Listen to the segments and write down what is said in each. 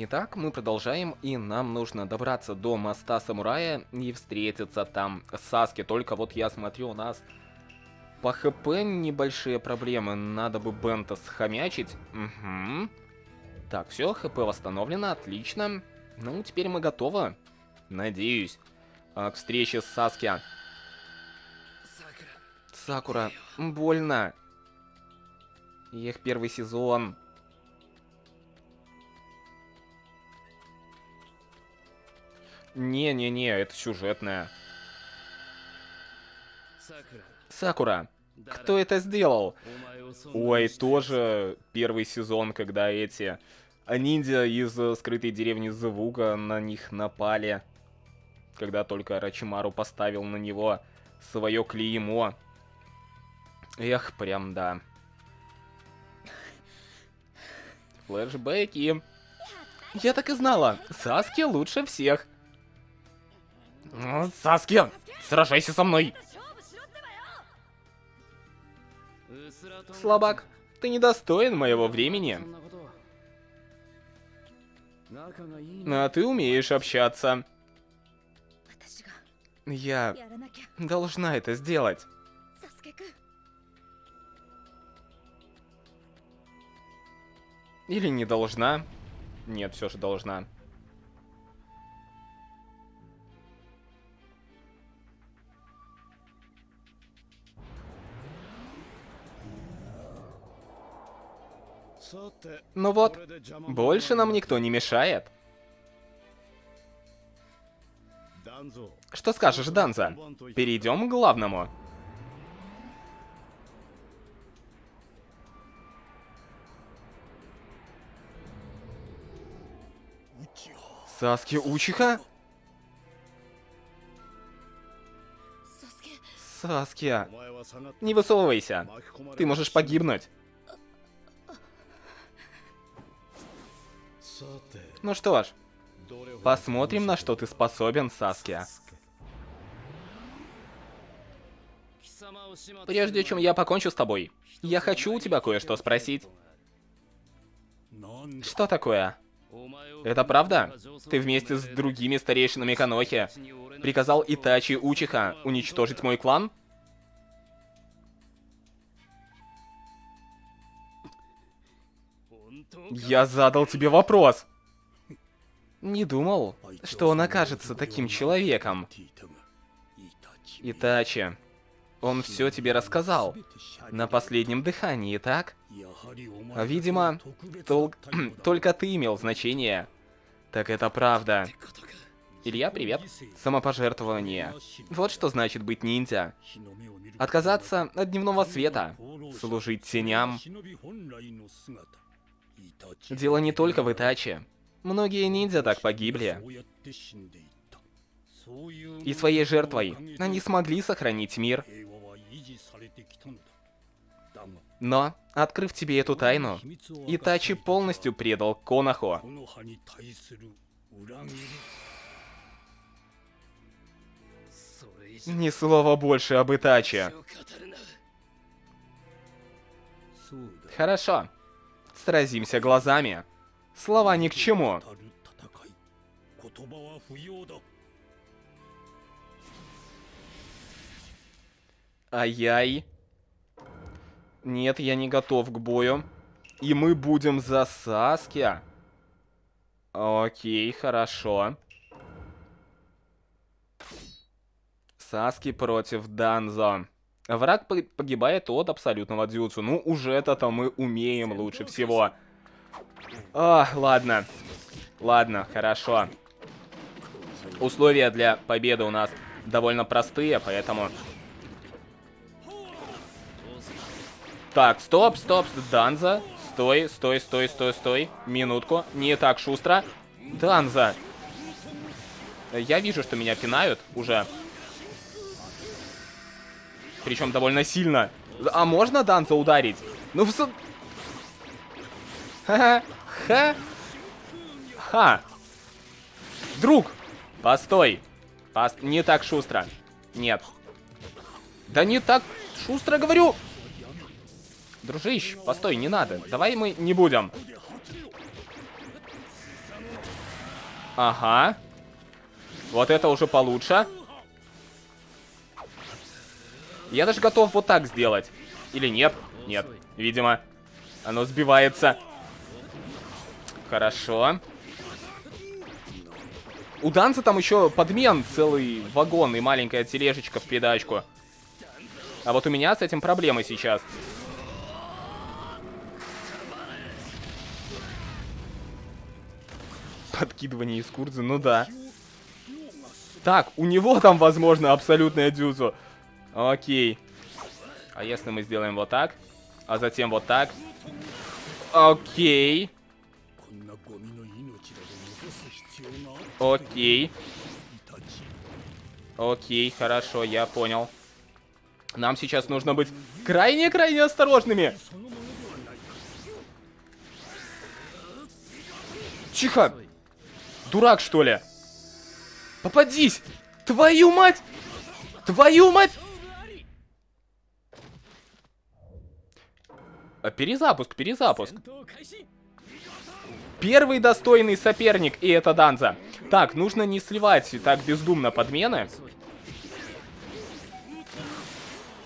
Итак, мы продолжаем, и нам нужно добраться до моста самурая и встретиться там с Саски. Только вот я смотрю, у нас по ХП небольшие проблемы. Надо бы Бента схомячить. Угу. Так, все, ХП восстановлено, отлично. Ну, теперь мы готовы. Надеюсь. А, к встрече с Саски. Сакура, больно. Их первый сезон. Не-не-не, это сюжетная. Сакура, кто это сделал? Ой, тоже первый сезон, когда эти ниндзя из скрытой деревни Звука на них напали. Когда только Рачимару поставил на него свое клеймо. Эх, прям да. Флэшбэки. Я так и знала, Саски лучше всех. Саски, сражайся со мной. Слабак, ты недостоин моего времени. А ты умеешь общаться. Я должна это сделать. Или не должна? Нет, все же должна. Ну вот, больше нам никто не мешает. Что скажешь, Данза? Перейдем к главному. Саски Учиха? Саския, не высовывайся. Ты можешь погибнуть. Ну что ж, посмотрим, на что ты способен, Саския. Прежде чем я покончу с тобой, я хочу у тебя кое-что спросить. Что такое? Это правда? Ты вместе с другими старейшинами Канохи приказал Итачи Учиха уничтожить мой клан? Я задал тебе вопрос. Не думал, что он окажется таким человеком. Итачи, он все тебе рассказал. На последнем дыхании, так? Видимо, тол только ты имел значение. Так это правда. Илья, привет. Самопожертвование. Вот что значит быть ниндзя. Отказаться от дневного света. Служить теням. Дело не только в Итаче. Многие ниндзя так погибли. И своей жертвой они смогли сохранить мир. Но, открыв тебе эту тайну, Итачи полностью предал Конахо. Ни слова больше об Итаче. Хорошо. Сразимся глазами. Слова ни к чему. Ай-яй. Нет, я не готов к бою. И мы будем за Саски. Окей, хорошо. Саски против Данзо. Враг погибает от абсолютного дзюцу. Ну, уже это-то мы умеем лучше всего. А, ладно. Ладно, хорошо. Условия для победы у нас довольно простые, поэтому... Так, стоп, стоп, Данза. Стой, стой, стой, стой, стой. Минутку. Не так шустро. Данза. Я вижу, что меня пинают уже. Причем довольно сильно. А можно Данца ударить? Ну, в... Ха-ха. Ха. Друг. Постой. Пос... Не так шустро. Нет. Да не так шустро, говорю. Дружище, постой, не надо. Давай мы не будем. Ага. Вот это уже получше. Я даже готов вот так сделать. Или нет? Нет, видимо. Оно сбивается. Хорошо. У Данца там еще подмен целый вагон и маленькая тележечка в придачку. А вот у меня с этим проблемы сейчас. Подкидывание из курзы, ну да. Так, у него там, возможно, абсолютная дюзу. Окей. А если мы сделаем вот так, а затем вот так? Окей. Окей. Окей, хорошо, я понял. Нам сейчас нужно быть крайне-крайне осторожными. Тихо! Дурак, что ли? Попадись! Твою мать! Твою мать! Перезапуск, перезапуск. Первый достойный соперник, и это Данза. Так, нужно не сливать так бездумно подмены.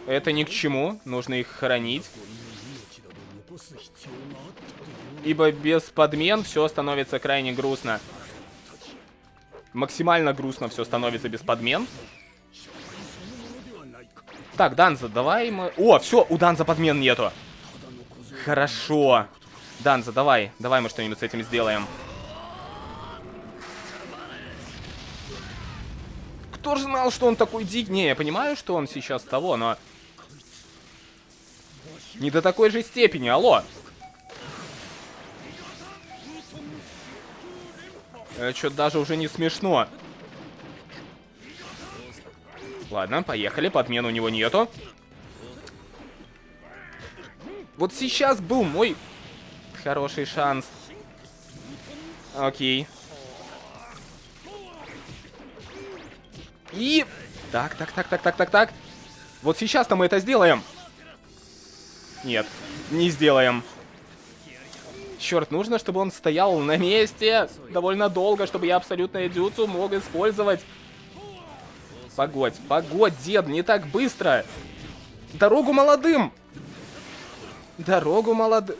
Это ни к чему, нужно их хранить. Ибо без подмен все становится крайне грустно. Максимально грустно все становится без подмен. Так, Данза, давай мы... О, все, у Данза подмен нету. Хорошо. Данза, давай, давай мы что-нибудь с этим сделаем. Кто же знал, что он такой дик? Не, я понимаю, что он сейчас того, но... Не до такой же степени, алло. Это что-то даже уже не смешно. Ладно, поехали, подмен у него нету. Вот сейчас был мой хороший шанс. Окей. И... Так, так, так, так, так, так, так. Вот сейчас-то мы это сделаем. Нет, не сделаем. Черт, нужно, чтобы он стоял на месте довольно долго, чтобы я абсолютно идиоту мог использовать. Погодь, погодь, дед, не так быстро. Дорогу молодым. Дорогу молодым.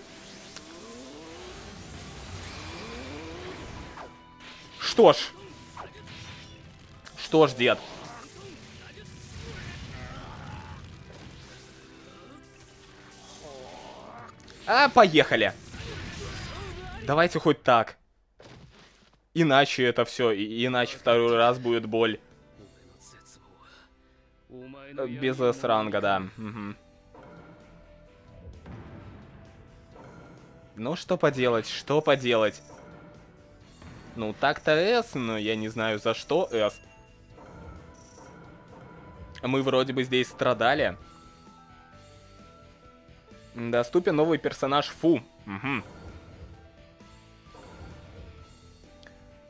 Что ж. Что ж, дед. А, поехали. Давайте хоть так. Иначе это все, иначе второй раз будет боль. Без S-ранга, да. Угу. Ну, что поделать, что поделать. Ну, так-то S, но я не знаю, за что S. Мы вроде бы здесь страдали. Доступен новый персонаж Фу. Угу.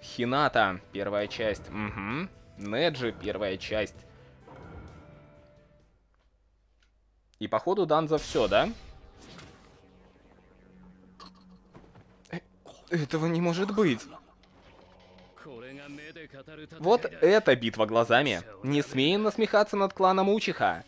Хината, первая часть. Угу. Неджи, первая часть. И походу Данза все, да? Э, этого не может быть. Вот это битва глазами. Не смей насмехаться над кланом Учиха.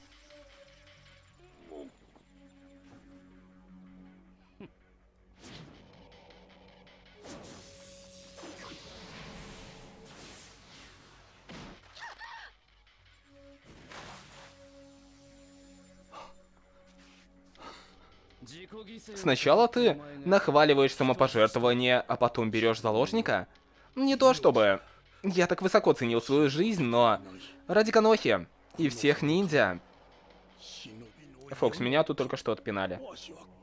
Сначала ты нахваливаешь самопожертвование, а потом берешь заложника? Не то чтобы... Я так высоко ценил свою жизнь, но... Ради Канохи и всех ниндзя... Фокс, меня тут только что отпинали.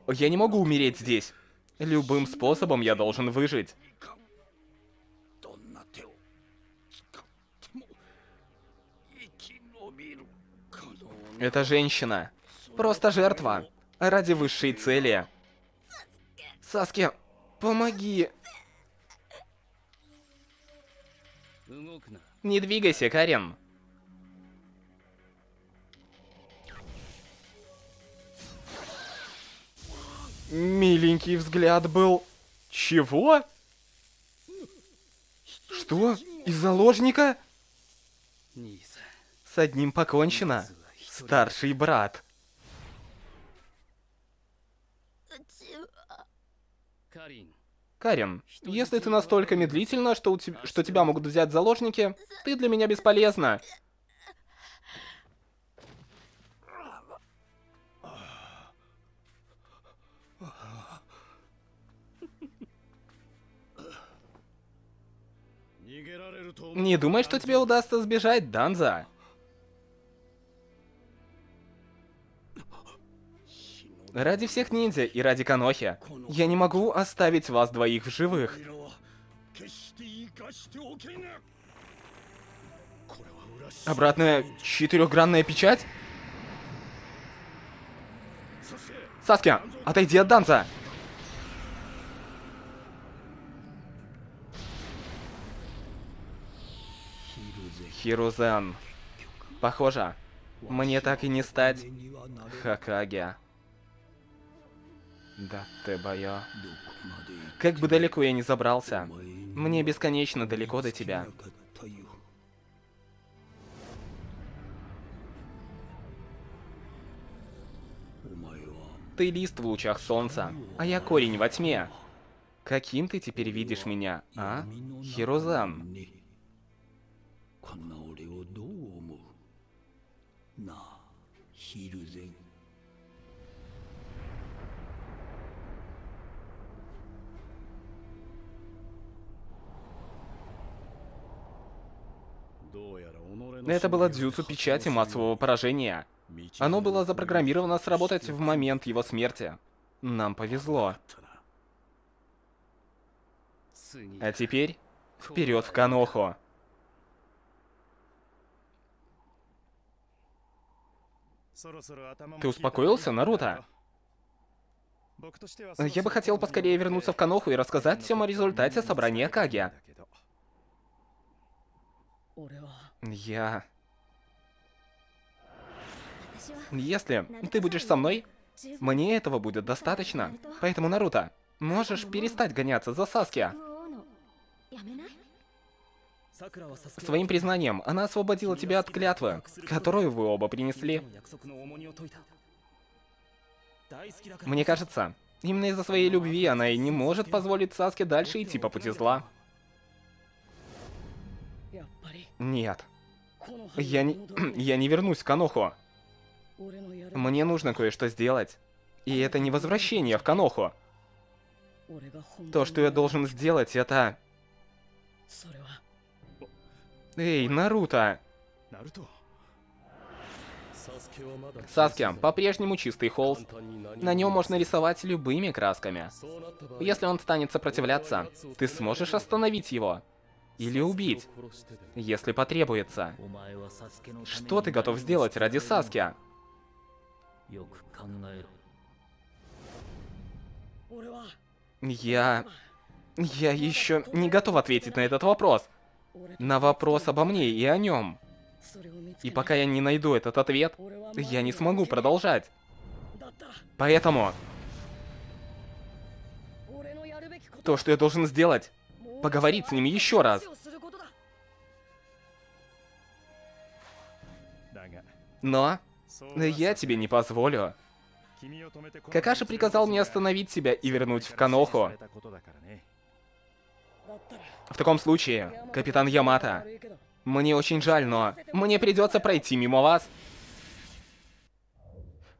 Я не могу умереть здесь. Любым способом я должен выжить. Это женщина. Просто жертва ради высшей цели. Саски, помоги. Не двигайся, Карен. Миленький взгляд был. Чего? Что? Из заложника? С одним покончено. Старший брат. Карин, если ты настолько медлительна, что, у te... что тебя могут взять в заложники, ты для меня бесполезна. Не думай, что тебе удастся сбежать, Данза. Ради всех ниндзя и ради Канохи, я не могу оставить вас двоих в живых. Обратная четырехгранная печать? Саски, отойди от Данза! Хирузен. Похоже, мне так и не стать Хакаге. Да ты боя. Как бы далеко я ни забрался, мне бесконечно далеко до тебя. Ты лист в лучах солнца, а я корень во тьме. Каким ты теперь видишь меня, а, Хирозан? こ Это было дзюцу печати массового поражения. Оно было запрограммировано сработать в момент его смерти. Нам повезло. А теперь вперед в Каноху. Ты успокоился, Наруто? Я бы хотел поскорее вернуться в Каноху и рассказать всем о результате собрания Каги. Я... Если ты будешь со мной, мне этого будет достаточно. Поэтому, Наруто, можешь перестать гоняться за Саски. Своим признанием, она освободила тебя от клятвы, которую вы оба принесли. Мне кажется, именно из-за своей любви она и не может позволить Саске дальше идти по пути зла. Нет. Я не... я не вернусь в Каноху. Мне нужно кое-что сделать. И это не возвращение в Каноху. То, что я должен сделать, это... Эй, Наруто! Саски, по-прежнему чистый холст. На нем можно рисовать любыми красками. Если он станет сопротивляться, ты сможешь остановить его. Или убить, если потребуется. Что ты готов сделать ради Саски? Я... Я еще не готов ответить на этот вопрос на вопрос обо мне и о нем. И пока я не найду этот ответ, я не смогу продолжать. Поэтому... То, что я должен сделать, поговорить с ними еще раз. Но я тебе не позволю. Какаши приказал мне остановить себя и вернуть в Каноху. В таком случае, капитан Ямато, мне очень жаль, но мне придется пройти мимо вас.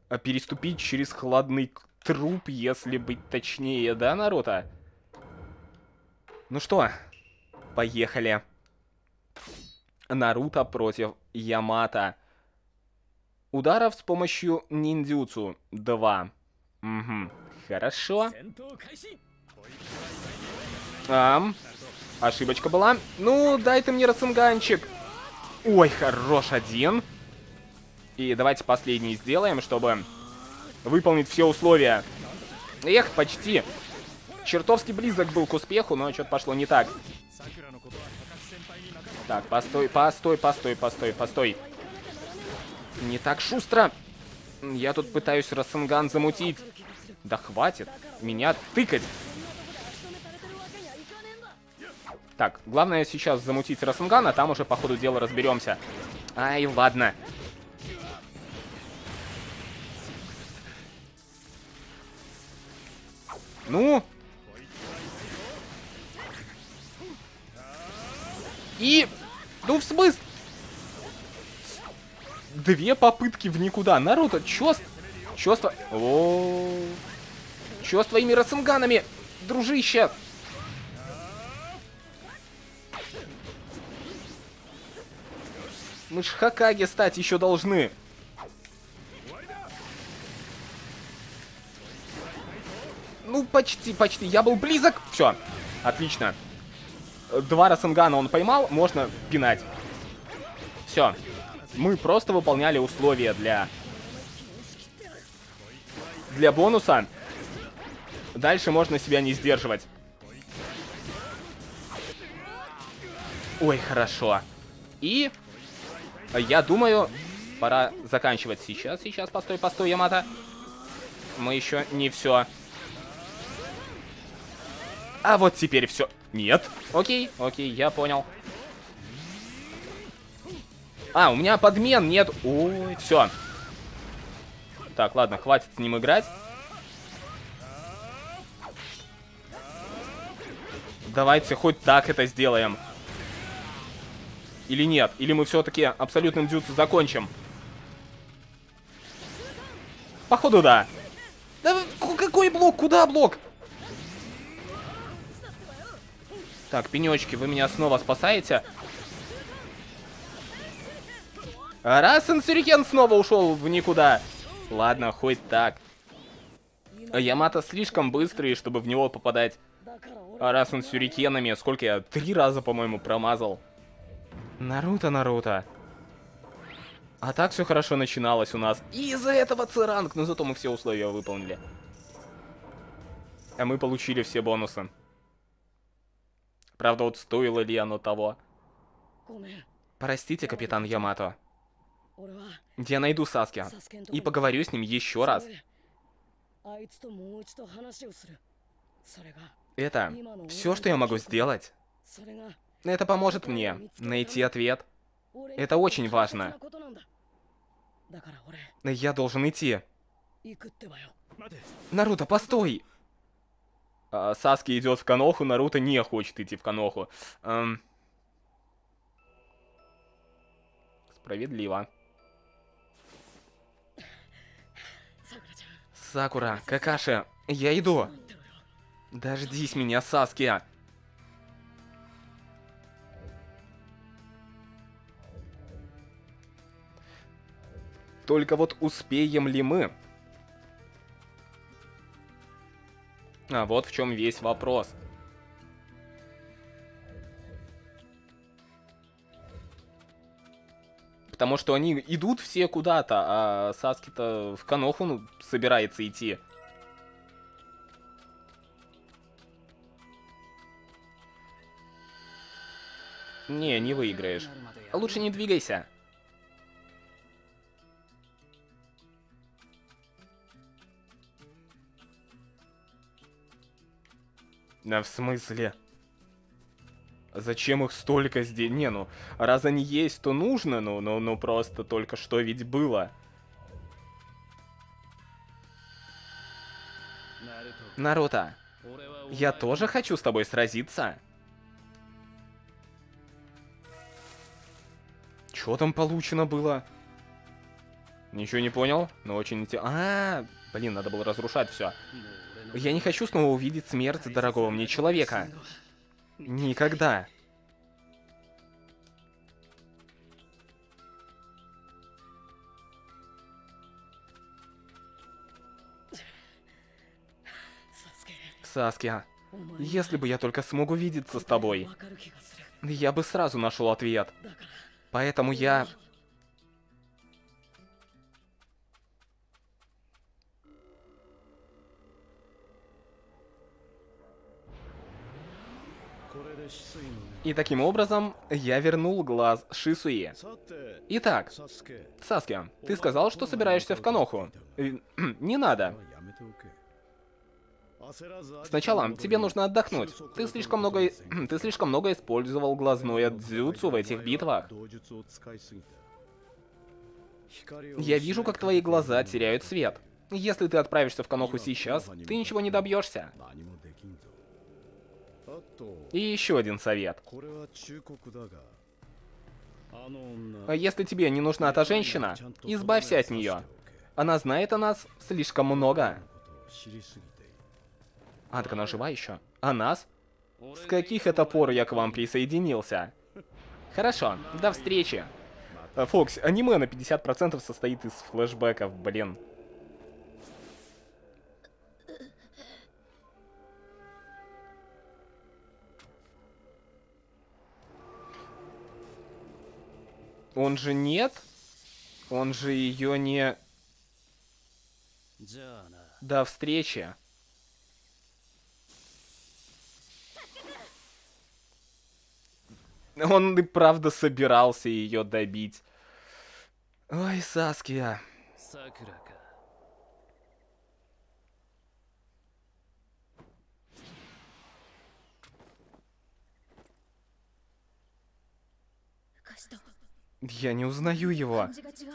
А переступить через хладный труп, если быть точнее, да, Наруто? Ну что, поехали. Наруто против Ямато. Ударов с помощью ниндзюцу 2. Угу, хорошо. Ам, Ошибочка была. Ну, дай ты мне Расенганчик. Ой, хорош один. И давайте последний сделаем, чтобы выполнить все условия. Эх, почти. Чертовски близок был к успеху, но что-то пошло не так. Так, постой, постой, постой, постой, постой. Не так шустро. Я тут пытаюсь Рассенган замутить. Да хватит меня тыкать. Так, главное сейчас замутить Расанган, а там уже по ходу дела разберемся. Ай, ладно. Ну? И... Ну, в смысле? Две попытки в никуда. Наруто, чё. Чё с... О -о -о. Твоими Расанганами, дружище? Мы ж Хакаги стать еще должны. Ну, почти, почти. Я был близок. Все, отлично. Два Расангана он поймал, можно пинать. Все. Мы просто выполняли условия для... Для бонуса. Дальше можно себя не сдерживать. Ой, хорошо. И я думаю, пора заканчивать сейчас. Сейчас, постой, постой, Ямато. Мы еще не все. А вот теперь все. Нет. Окей, окей, я понял. А, у меня подмен нет. Ой, все. Так, ладно, хватит с ним играть. Давайте хоть так это сделаем. Или нет? Или мы все-таки абсолютным дзюцу закончим? Походу, да. Да какой блок? Куда блок? Так, пенечки, вы меня снова спасаете. Раз Инсюрикен снова ушел в никуда. Ладно, хоть так. Ямато слишком быстрый, чтобы в него попадать. А раз он сюрикенами, сколько я? Три раза, по-моему, промазал. Наруто, Наруто. А так все хорошо начиналось у нас. Из-за этого церанг, но зато мы все условия выполнили. А мы получили все бонусы. Правда, вот стоило ли оно того? Простите, капитан Ямато. Я найду Саски и поговорю с ним еще раз. Это все, что я могу сделать. Это поможет мне найти ответ. Это очень важно. Я должен идти. Наруто, постой! А, Саски идет в Каноху, Наруто не хочет идти в Каноху. Эм... Справедливо. Сакура, Какаши, я иду. Дождись меня, Саски. Только вот успеем ли мы? А вот в чем весь вопрос. Потому что они идут все куда-то, а Саски-то в Каноху ну, собирается идти. Не, не выиграешь. Лучше не двигайся. Да в смысле? Зачем их столько здесь? Не, ну, раз они есть, то нужно, ну, ну, ну просто только что ведь было. Наруто, я тоже хочу с тобой сразиться. Чё там получено было? Ничего не понял, но очень интересно. А, -а, -а, блин, надо было разрушать все. Я не хочу снова увидеть смерть дорогого мне человека. Никогда. Саския, если бы я только смог увидеться с тобой, я бы сразу нашел ответ. Поэтому я И таким образом, я вернул глаз Шисуе. Итак, Саски, ты сказал, что собираешься в Каноху. Не надо. Сначала тебе нужно отдохнуть. Ты слишком много... Ты слишком много использовал глазное дзюцу в этих битвах. Я вижу, как твои глаза теряют свет. Если ты отправишься в Каноху сейчас, ты ничего не добьешься. И еще один совет. А если тебе не нужна эта женщина, избавься от нее. Она знает о нас слишком много. А, так она жива еще? А нас? С каких это пор я к вам присоединился? Хорошо, до встречи. Фокс, аниме на 50% состоит из флешбеков, блин. Он же нет? Он же ее не... До встречи. Он и правда собирался ее добить. Ой, Саския. Я не узнаю его.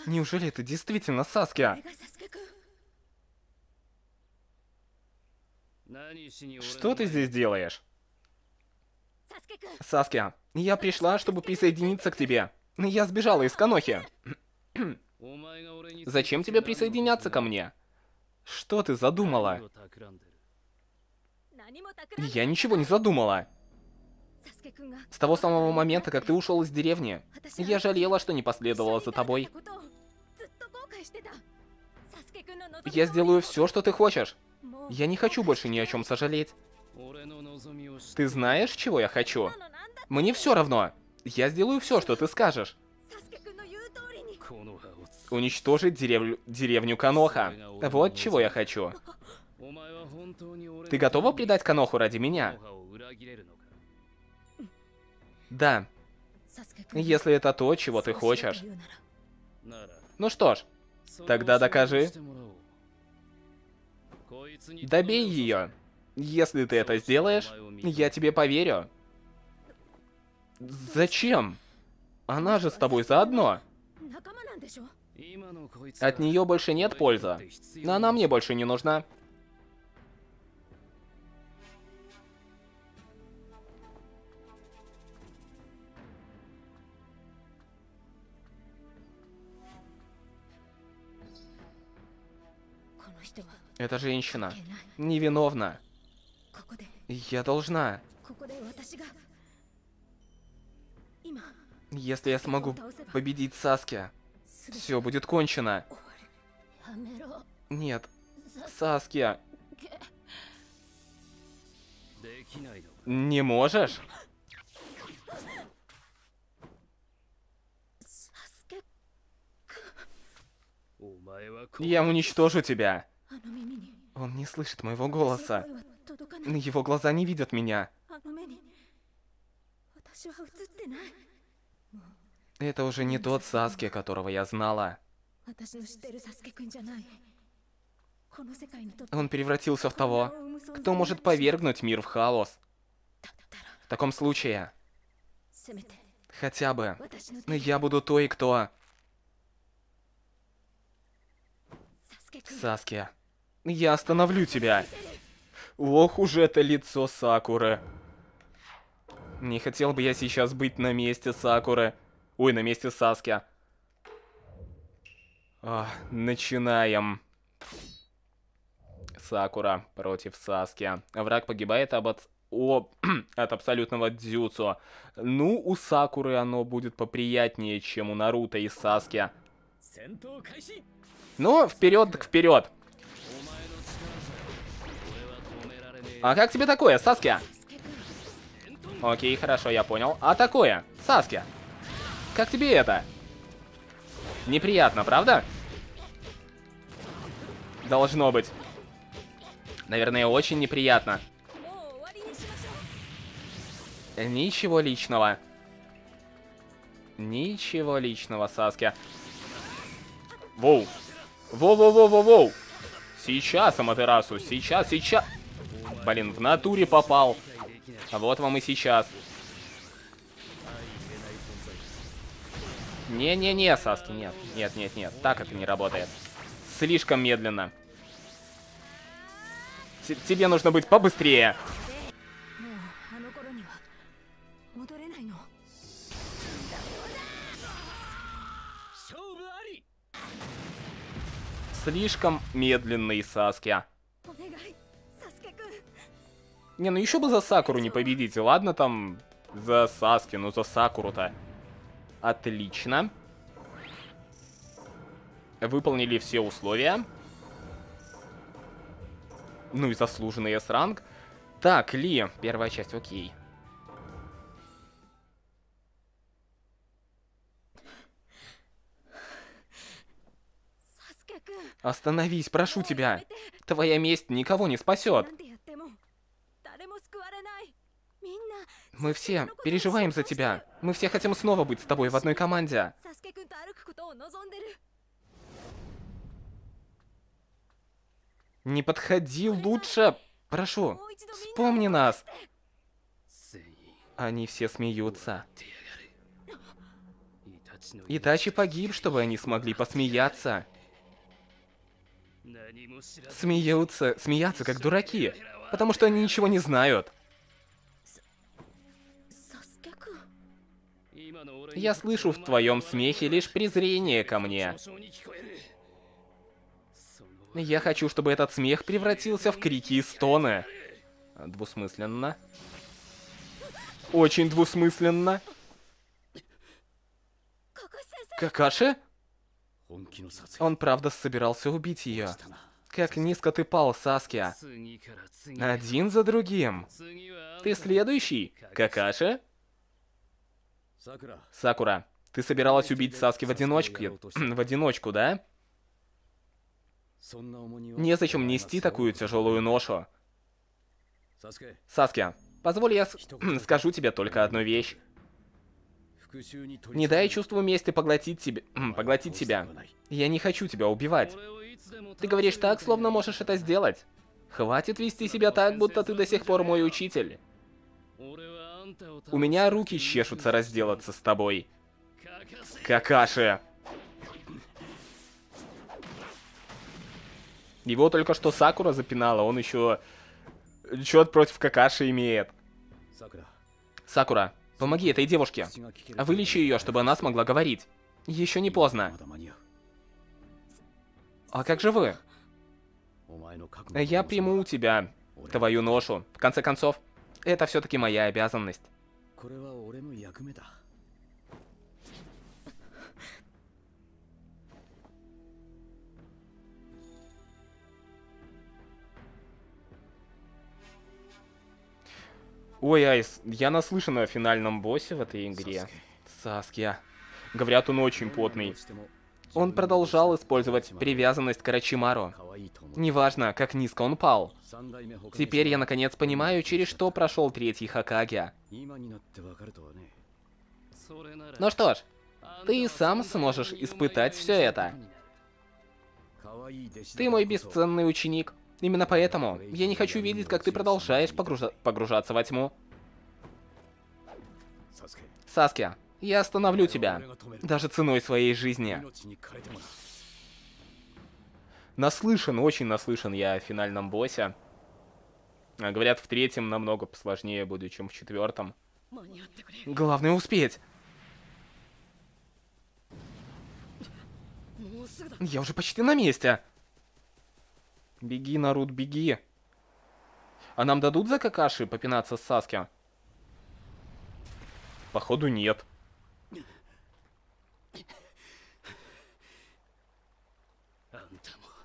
Неужели это действительно Саския? Что ты здесь делаешь? Саския, я пришла, чтобы присоединиться к тебе. Я сбежала из Канохи. Зачем тебе присоединяться ко мне? Что ты задумала? Я ничего не задумала. С того самого момента, как ты ушел из деревни, я жалела, что не последовала за тобой. Я сделаю все, что ты хочешь. Я не хочу больше ни о чем сожалеть. Ты знаешь, чего я хочу? Мне все равно. Я сделаю все, что ты скажешь. Уничтожить дерев... деревню Каноха. Вот чего я хочу. Ты готова предать Каноху ради меня? Да. Если это то, чего ты хочешь. Ну что ж, тогда докажи. Добей ее. Если ты это сделаешь, я тебе поверю. Зачем? Она же с тобой заодно. От нее больше нет пользы. Но она мне больше не нужна. Эта женщина невиновна. Я должна. Если я смогу победить Саски, все будет кончено. Нет, Саски. Не можешь? Я уничтожу тебя. Он не слышит моего голоса. Его глаза не видят меня. Это уже не тот Саски, которого я знала. Он превратился в того, кто может повергнуть мир в хаос. В таком случае, хотя бы, я буду той, кто... Саски, я остановлю тебя. Ох уж это лицо Сакуры. Не хотел бы я сейчас быть на месте Сакуры. Ой, на месте Саски. О, начинаем. Сакура против Саски. Враг погибает об от... О, от абсолютного дзюцу. Ну, у Сакуры оно будет поприятнее, чем у Наруто и Саски. Ну, вперед так вперед. А как тебе такое, Саски? Окей, хорошо, я понял. А такое, Саски? Как тебе это? Неприятно, правда? Должно быть. Наверное, очень неприятно. Ничего личного. Ничего личного, Саски. Воу. Воу-воу-воу-воу-воу. Сейчас, Аматерасу, сейчас, сейчас. Блин, в натуре попал. А вот вам и сейчас. Не-не-не, Саски, нет. Нет, нет, нет. Так это не работает. Слишком медленно. Т тебе нужно быть побыстрее. Слишком медленный Саски. Не, ну еще бы за Сакуру не победить. Ладно там за Саски, но за Сакуру-то. Отлично. Выполнили все условия. Ну и заслуженный S-ранг. Так, Ли, первая часть, окей. Остановись, прошу тебя. Твоя месть никого не спасет. Мы все переживаем за тебя. Мы все хотим снова быть с тобой в одной команде. Не подходи лучше. Прошу, вспомни нас. Они все смеются. Итачи погиб, чтобы они смогли посмеяться. Смеются, смеяться как дураки, потому что они ничего не знают. Я слышу в твоем смехе лишь презрение ко мне. Я хочу, чтобы этот смех превратился в крики и стоны. Двусмысленно. Очень двусмысленно. Какаши? Он правда собирался убить ее. Как низко ты пал, Саския. Один за другим. Ты следующий, Какаши? Сакура, ты собиралась убить Саски в одиночку, в одиночку, да? Незачем нести такую тяжелую ношу. Саски, позволь я скажу тебе только одну вещь. Не дай чувству мести поглотить тебя. поглотить тебя. Я не хочу тебя убивать. Ты говоришь так, словно можешь это сделать. Хватит вести себя так, будто ты до сих пор мой учитель. У меня руки чешутся разделаться с тобой. Какаши. Его только что Сакура запинала, он еще счет против Какаши имеет. Сакура, помоги этой девушке. Вылечи ее, чтобы она смогла говорить. Еще не поздно. А как же вы? Я приму у тебя твою ношу. В конце концов, это все-таки моя обязанность. Ой, Айс, я наслышан о финальном боссе в этой игре. Саския. Говорят, он очень потный. Он продолжал использовать привязанность к Рачимару. Неважно, как низко он пал. Теперь я наконец понимаю, через что прошел третий Хакаге. Ну что ж, ты и сам сможешь испытать все это. Ты мой бесценный ученик. Именно поэтому я не хочу видеть, как ты продолжаешь погружа погружаться во тьму. Саски, я остановлю тебя, даже ценой своей жизни. Наслышан, очень наслышан я о финальном боссе. А, говорят, в третьем намного посложнее будет, чем в четвертом. Главное успеть. Я уже почти на месте. Беги, Нарут, беги. А нам дадут за Какаши попинаться с Саски? Походу нет.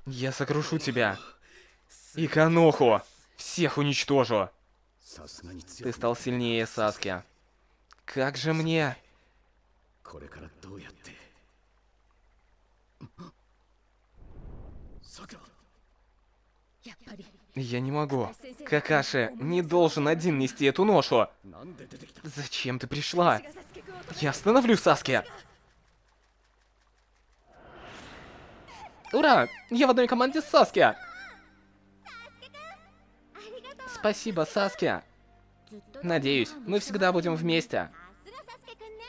Я сокрушу тебя. И Каноху. Всех уничтожу. Ты стал сильнее Саски. Как же мне... Я не могу. Какаши не должен один нести эту ношу. Зачем ты пришла? Я остановлю Саски. Ура! Я в одной команде с Саски. Спасибо, Саски. Надеюсь, мы всегда будем вместе.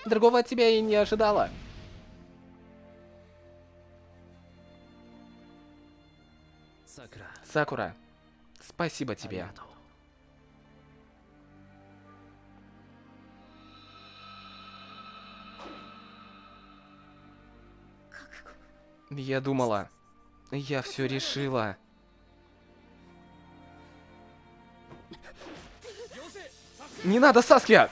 Другого от тебя и не ожидала. Сакура, спасибо тебе. Я думала, я все решила. Не надо, Саския!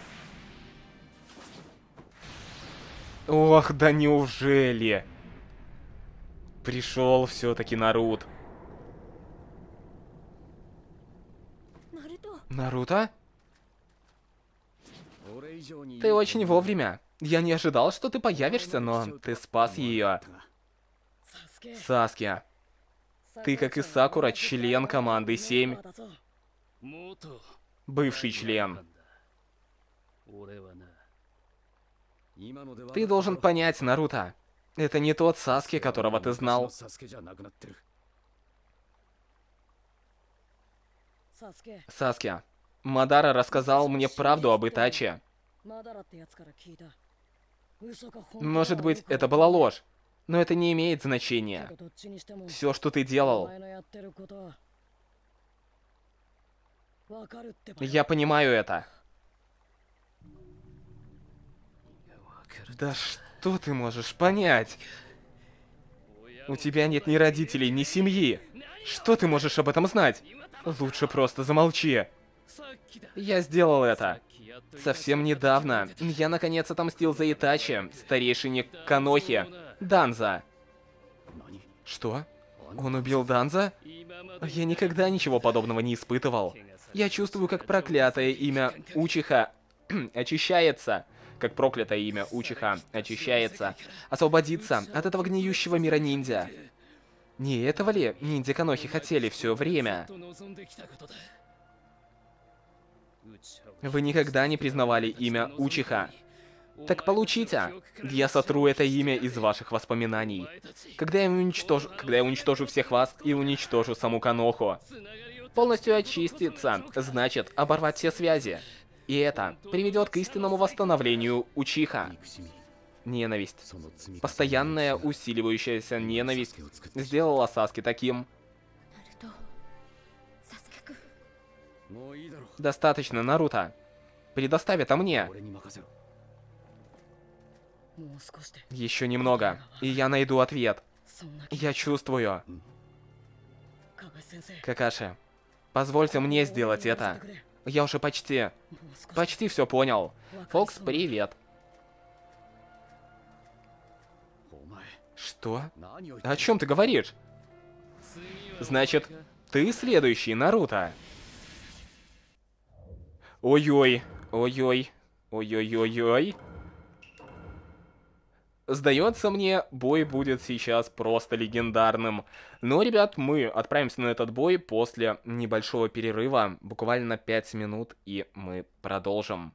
Ох, да неужели? Пришел все-таки Нарут. Наруто? Ты очень вовремя. Я не ожидал, что ты появишься, но ты спас ее. Саския. Ты, как и Сакура, член команды 7. Бывший член. Ты должен понять, Наруто. Это не тот Саски, которого ты знал. Саски, Мадара рассказал мне правду об Итаче. Может быть, это была ложь, но это не имеет значения. Все, что ты делал... Я понимаю это. Да что ты можешь понять? У тебя нет ни родителей, ни семьи. Что ты можешь об этом знать? Лучше просто замолчи. Я сделал это. Совсем недавно я наконец отомстил за Итачи, старейшине Канохи, Данза. Что? Он убил Данза? Я никогда ничего подобного не испытывал. Я чувствую, как проклятое имя Учиха очищается. Как проклятое имя Учиха очищается. Освободиться от этого гниющего мира ниндзя. Не этого ли ниндзя Канохи хотели все время? Вы никогда не признавали имя Учиха. Так получите. Я сотру это имя из ваших воспоминаний. Когда я уничтожу, когда я уничтожу всех вас и уничтожу саму Каноху. Полностью очиститься, значит оборвать все связи. И это приведет к истинному восстановлению Учиха. Ненависть. Постоянная усиливающаяся ненависть сделала Саски таким. Достаточно, Наруто. Предоставь это мне. Еще немного, и я найду ответ. Я чувствую. Какаши, позвольте мне сделать это. Я уже почти... Почти все понял. Фокс, привет. Что? О чем ты говоришь? Значит, ты следующий, Наруто. Ой-ой, ой-ой, ой-ой-ой-ой. Сдается мне, бой будет сейчас просто легендарным. Но, ребят, мы отправимся на этот бой после небольшого перерыва, буквально 5 минут, и мы продолжим.